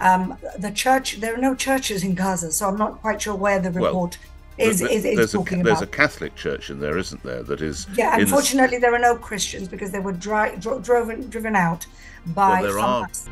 Um, the church, there are no churches in Gaza, so I'm not quite sure where the report well, is, is, is there's talking a, about. There's a Catholic church in there, isn't there? That is. Yeah, unfortunately, the... there are no Christians because they were dri- dro- driven driven out by well, Hamas.